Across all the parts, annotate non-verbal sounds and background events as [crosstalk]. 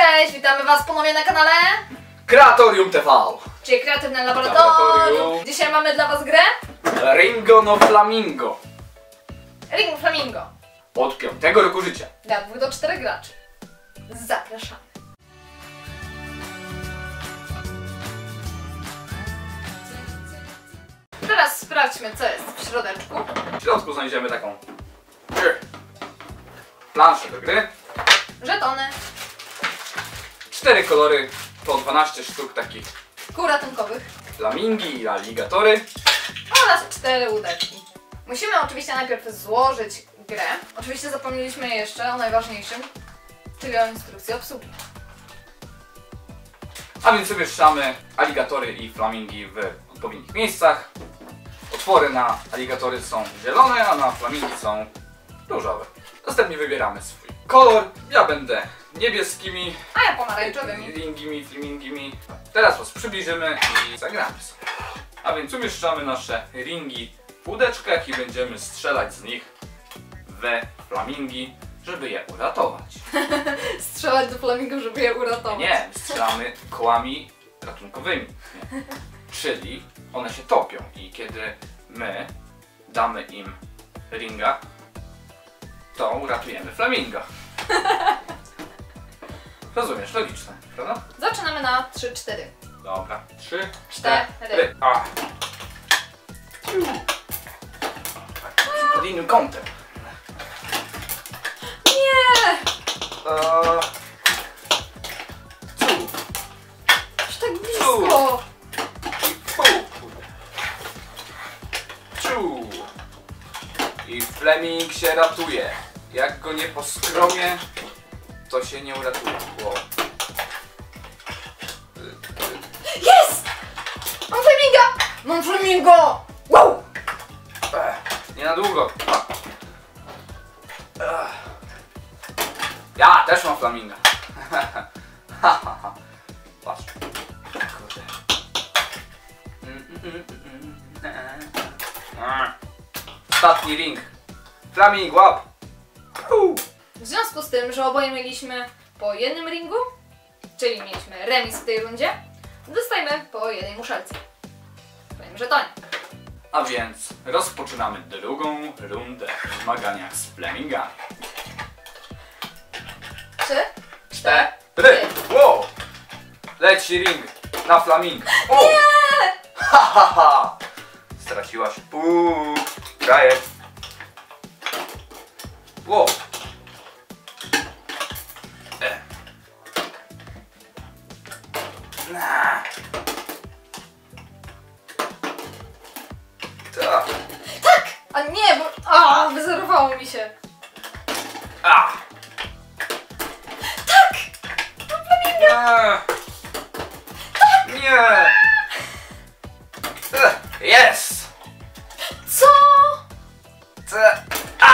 Cześć, witamy Was ponownie na kanale, Kreatorium TV. czyli Kreatywne Laboratorium. Dzisiaj mamy dla Was grę Ringo no Flamingo. Ring Flamingo. Od piątego roku życia. Dla 2 do 4 graczy. Zapraszamy. Teraz sprawdźmy, co jest w środeczku. W środku znajdziemy taką planszę do gry. Żetony, Cztery kolory, po 12 sztuk takich kół ratunkowych flamingi i aligatory. oraz cztery łódeczki. Musimy oczywiście najpierw złożyć grę. Oczywiście zapomnieliśmy jeszcze o najważniejszym, czyli o instrukcji obsługi. A więc umieszczamy aligatory i flamingi w odpowiednich miejscach. Otwory na aligatory są zielone, a na flamingi są różowe. Następnie wybieramy swój kolor. Ja będę niebieskimi, A ja pomarańczowymi. ringimi, flamingimi. Teraz was przybliżymy i zagramy sobie. A więc umieszczamy nasze ringi w łódeczkach i będziemy strzelać z nich we flamingi, żeby je uratować. [laughs] Strzelać do flamingów, żeby je uratować. Nie, strzelamy kołami ratunkowymi. Nie. [laughs] Czyli one się topią i kiedy my damy im ringa, to uratujemy flaminga. Rozumiesz, logiczne, prawda? Zaczynamy na 3-4. Dobra. Trzy, Cztery. cztery. A. Pod innym kątem. Nie! Tu. Już tak blisko! Ciu. I Fleming się ratuje. Jak go nie poskromie, to się nie uratuje. Wow. Jest! Mam flaminga! Mam flamingo! Wow! Ech, nie na długo. Ech. Ja też mam flaminga. [laughs] Patrz. Kurde. Mm, mm, mm. Ostatni ring. Flaming łap. W związku z tym, że oboje mieliśmy po jednym ringu, czyli mieliśmy remis w tej rundzie, dostajemy po jednej muszelce. W swoim żetonie. A więc rozpoczynamy drugą rundę w zmaganiach z flamingami. Trzy, Cztery. Wow. Leci ring na flamingo. O. Ha ha ha. Straciłaś pół. Daję. Wow. A nie, bo... A, wyzerowało mi się. A. Tak! Nie. Nie. E, Jest. Co? Te- A.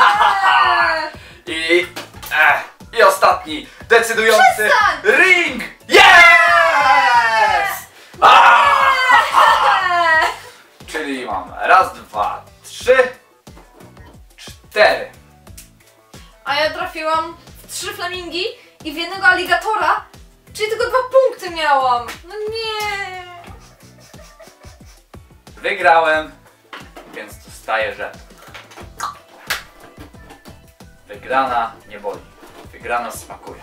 Eee! [laughs] I, e, I ostatni, decydujący Przestań! ring! Dwa, trzy, cztery. A ja trafiłam w trzy flamingi i w jednego aligatora, czyli tylko dwa punkty miałam. No nie. Wygrałem, więc dostaję żeton. Wygrana nie boli. Wygrana smakuje.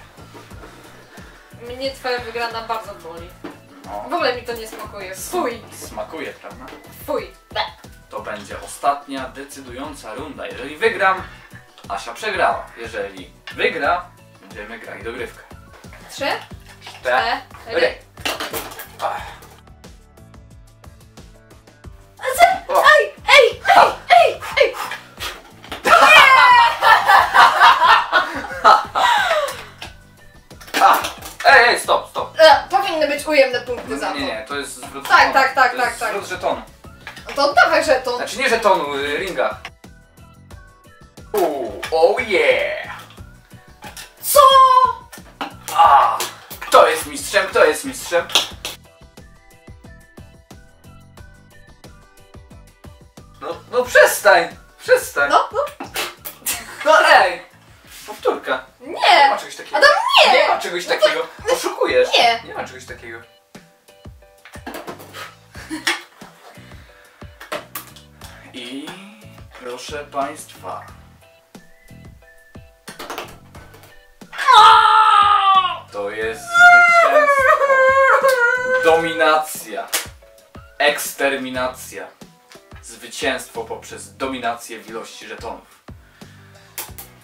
Mnie twoja wygrana bardzo boli. No, W ogóle mi to nie smakuje. Fuj, smakuje, prawda? fuj. Będzie ostatnia decydująca runda. Jeżeli wygram, Asia przegrała. Jeżeli wygra, będziemy grali dogrywkę. Trzy, Cztery. Ej, ej, ej, ej, ej. [laughs] Ach. Ej, ej, stop, stop. E, powinny być ujemne punkty za to. Nie, nie, to jest zwrot Tak, żetonu. tak, tak, to tak, jest tak. zwrot żetonu. No To oddawaj żeton. Znaczy nie żetonu, y, ringa. Uuu, oh yeah! Co? A, kto jest mistrzem? Kto jest mistrzem? No, no przestań! Przestań! No, no. No ej! Powtórka. Nie Nie. ma czegoś takiego. Adam, ma czegoś takiego. Oszukujesz. Nie. Nie ma czegoś takiego. Proszę Państwa. To jest zwycięstwo. Dominacja. Eksterminacja. Zwycięstwo poprzez dominację w ilości żetonów.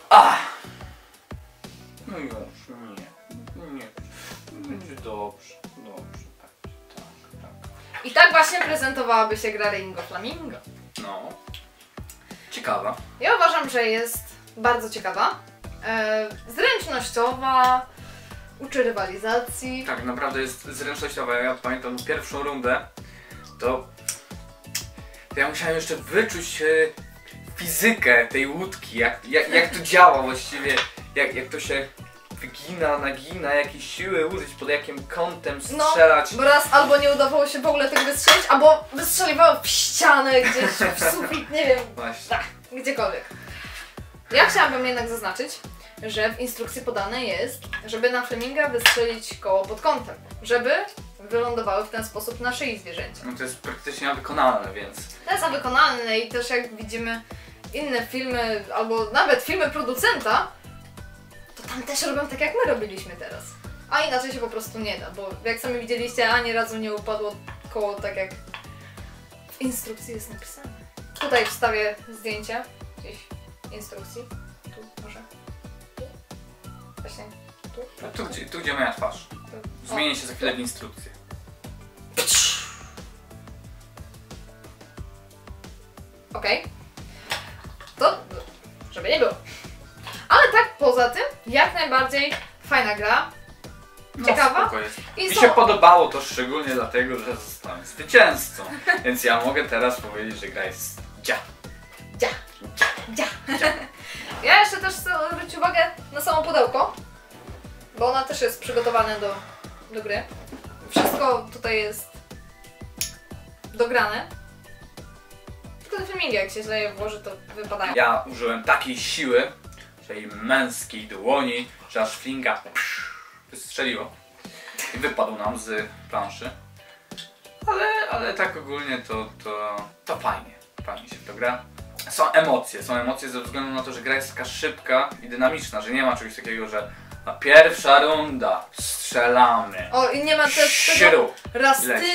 Ach! No już, nie. Nie. Będzie dobrze, dobrze. Tak, tak, tak. I tak właśnie prezentowałaby się gra Ringo Flamingo. Ciekawa. Ja uważam, że jest bardzo ciekawa. E, zręcznościowa, uczy rywalizacji. Tak, naprawdę jest zręcznościowa. Ja pamiętam pierwszą rundę, to to ja musiałem jeszcze wyczuć e, fizykę tej łódki, jak, jak, jak to działa właściwie, jak, jak to się wygina, nagina, jakie siły użyć, pod jakim kątem No, strzelać. Bo raz albo nie udawało się w ogóle tego wystrzelić, albo wystrzeliwało w ścianę gdzieś, w sufit, nie wiem, Właśnie. tak, gdziekolwiek. Ja chciałabym jednak zaznaczyć, że w instrukcji podane jest, żeby na fleminga wystrzelić koło pod kątem, żeby wylądowały w ten sposób na szyi zwierzęcia. No to jest praktycznie niewykonalne, więc To jest wykonalne i też jak widzimy inne filmy, albo nawet filmy producenta, to tam też robią tak jak my robiliśmy teraz. A inaczej się po prostu nie da, bo jak sami widzieliście, ani razu nie upadło koło tak jak w instrukcji jest napisane. Tutaj wstawię zdjęcia gdzieś instrukcji. Tu może. Właśnie tu. no, tu, gdzie, tu gdzie moja twarz. tu. Zmienię się za chwilę w instrukcję. Okej. To, żeby nie było. Ale tak poza tym, jak najbardziej fajna gra. No, Ciekawa? I Mi są- się podobało to szczególnie dlatego, że zostałem zwycięzcą. [laughs] Więc ja mogę teraz powiedzieć, że gra jest dzia. Dzia. Dzia. [laughs] Ja jeszcze też chcę zwrócić uwagę na samo pudełko, bo ona też jest przygotowane do, do gry. Wszystko tutaj jest dograne. Tylko te filmingi, jak się je włoży, to wypadają. Ja użyłem takiej siły, tej męskiej dłoni, że aż flinga wystrzeliło i wypadł nam z planszy. Ale, ale tak ogólnie to, to, to fajnie. Fajnie się to gra. Są emocje, są emocje ze względu na to, że gra jest taka szybka i dynamiczna, że nie ma czegoś takiego, że na pierwsza runda strzelamy. O, i nie ma też tego raz ty,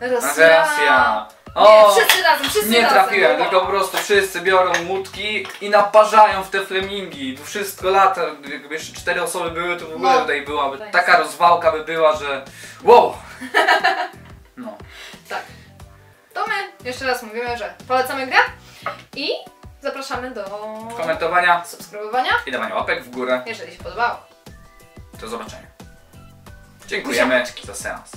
raz, A teraz ja. Ja. Nie, O! wszyscy razem, wszyscy Nie razem. trafiłem, no. tylko po prostu wszyscy biorą łódki i naparzają w te flemingi. Tu wszystko lata, jakby jeszcze cztery osoby były, to w ogóle No. tutaj byłaby, Nice. taka rozwałka by była, że wow! [laughs] No. Tak. To my jeszcze raz mówimy, że polecamy grę i zapraszamy do Komentowania subskrybowania, i dawania łapek w górę. jeżeli się podobało. Do zobaczenia. Dziękujemy za seans.